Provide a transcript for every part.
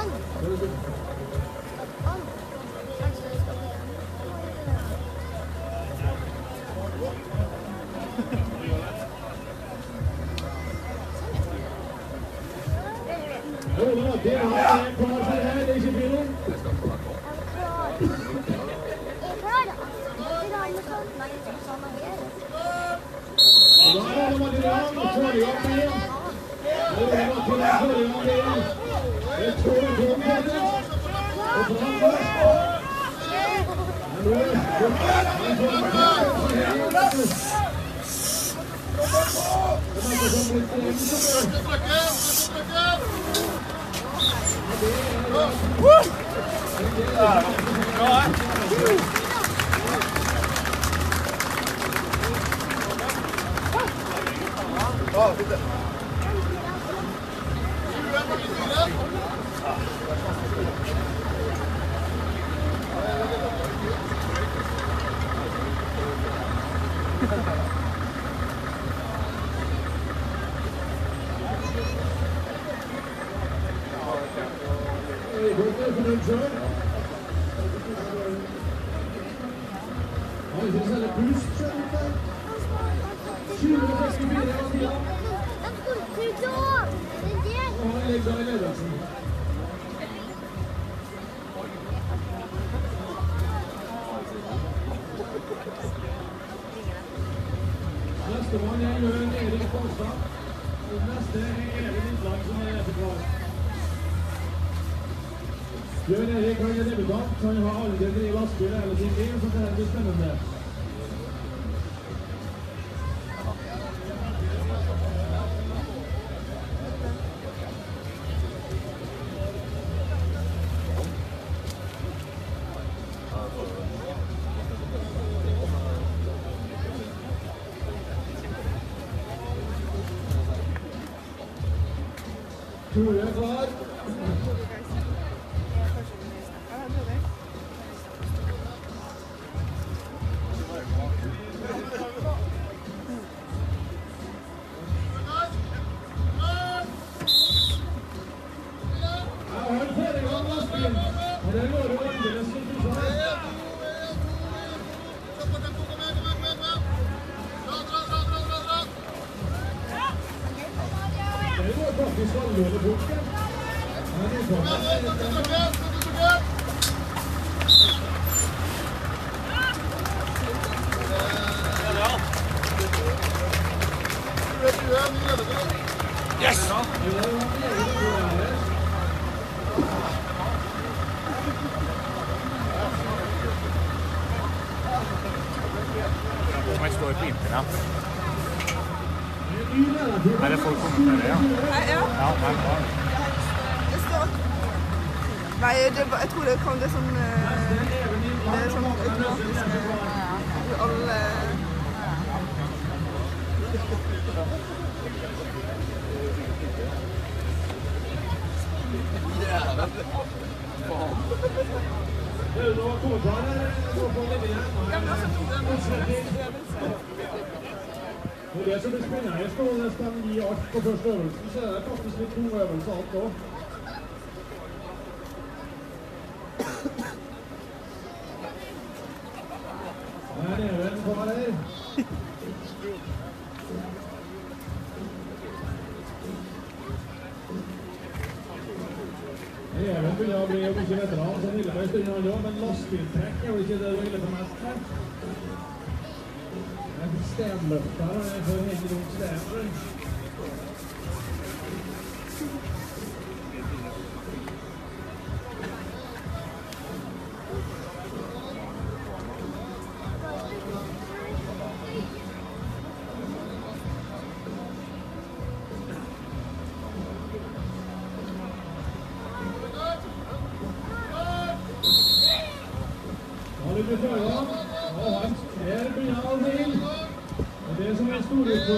안. Og framover. Ledelsen. Nestemann er Jørn Erik Kolstad. Og neste er Even som. Jørn Erik han er debutant. Han har aldri drevet lastebil hele sitt liv, så det blir spennende. Tore er klar. Og det det. Er det folk kommenterer, ja? Nei, ja. Ja, nei, bra. Det står Nei, det, jeg tror det kom det sånn eh, Det er sånn automatisk eh, Alle Det er jo noen kommentarer. Og det som blir spennende, er hvordan nesten gir alt på første øvelse, så er det faktisk litt to øvelser alt òg. Der er det en kar her. Even å bli om ikke veteran, så ville på en stund han òg, men lastebiltrekk er vel ikke det du ville på mest med? stand, Stämmer. Där har jag en gång i Gnosjö.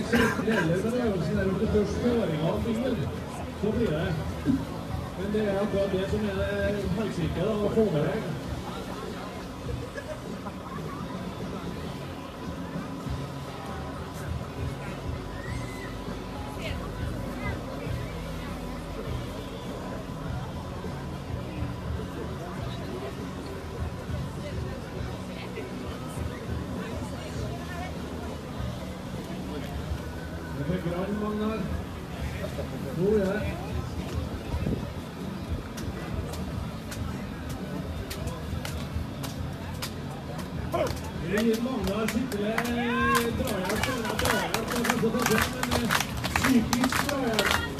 Det er liksom ikke der det først kjøringa av filmen. Så blir det. Men det er akkurat det som er det helsike, å få med deg. Good.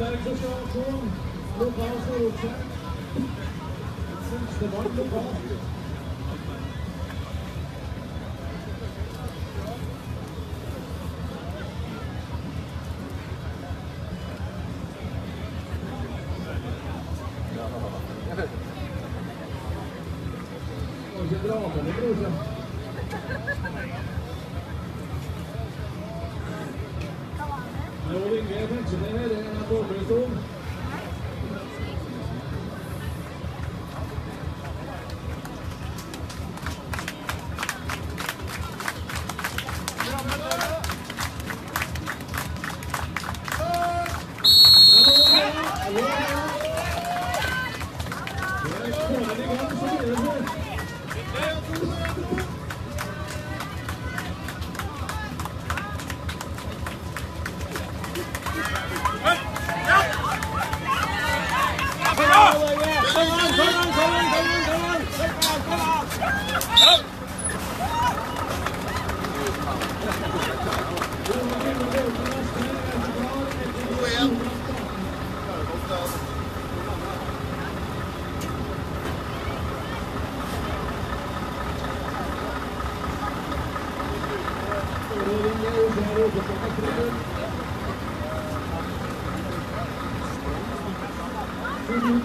Ronny Fredberg som skal få lokal storoppsett. Deus! Thank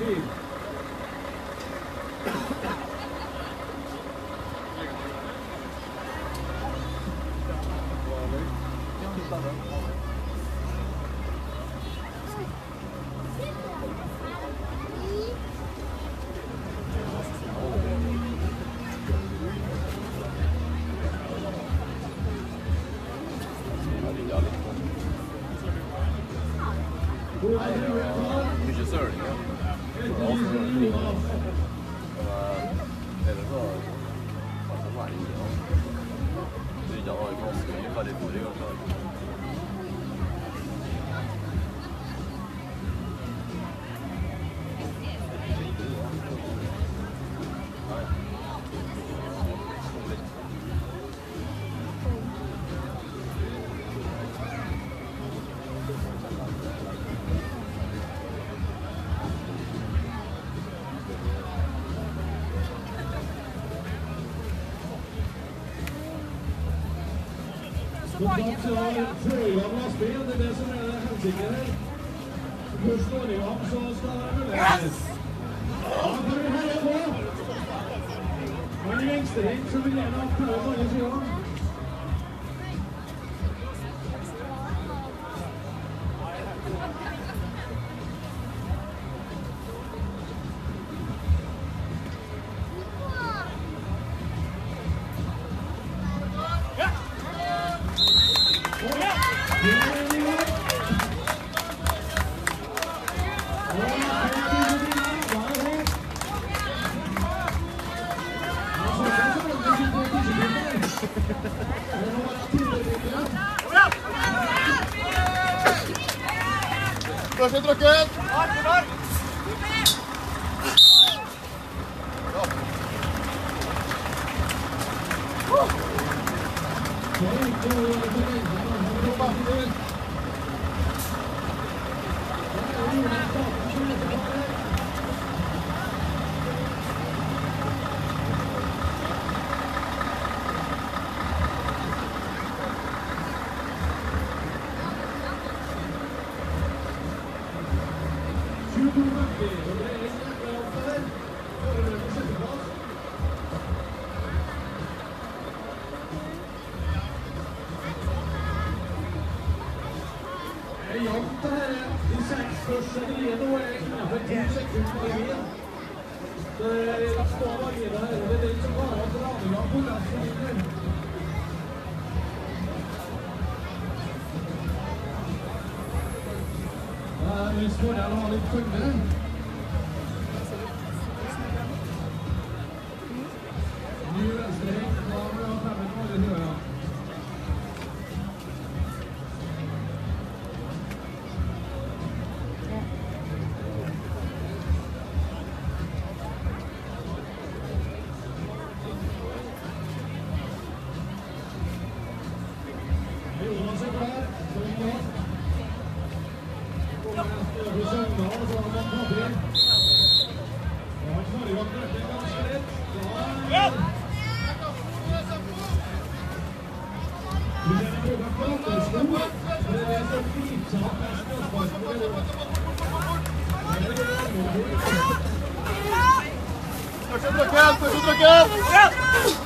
you. Mange Frøyland lastebil, det er det som er hensikten her. Først når de ham, så skal det Yes! Vi heie på. Men i venstrehendt så vil gjerne ha prøve på alle sider. Første trykket! Det er jevnt det her. De seks første gliene nå er knappe to sekunder på veien. Så det står marginer her. Det er den som klarer å dra i gang på resten vinner. Det Første trykket! Første trykket!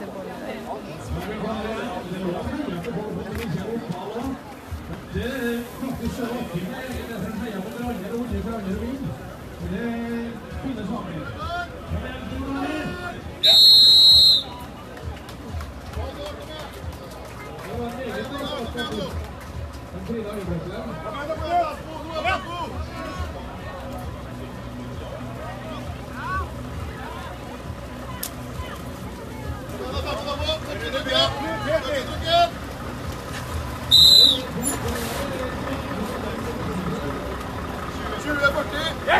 Det finnes mange. Yeah.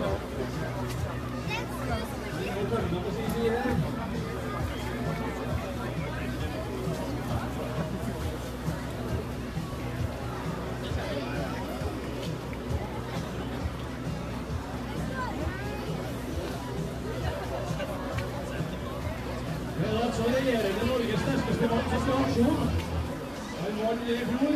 altså regjerende Norges sterkeste mann til stasjon. Han vant i fjor.